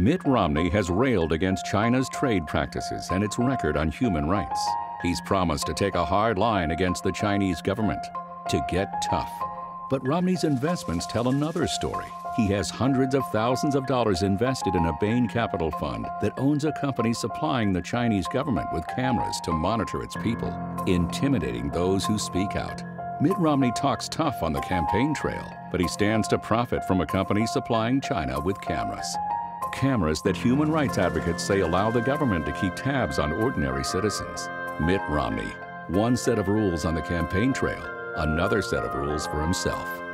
Mitt Romney has railed against China's trade practices and its record on human rights. He's promised to take a hard line against the Chinese government, to get tough. But Romney's investments tell another story. He has hundreds of thousands of dollars invested in a Bain Capital Fund that owns a company supplying the Chinese government with cameras to monitor its people, intimidating those who speak out. Mitt Romney talks tough on the campaign trail, but he stands to profit from a company supplying China with cameras. Cameras that human rights advocates say allow the government to keep tabs on ordinary citizens. Mitt Romney, one set of rules on the campaign trail, another set of rules for himself.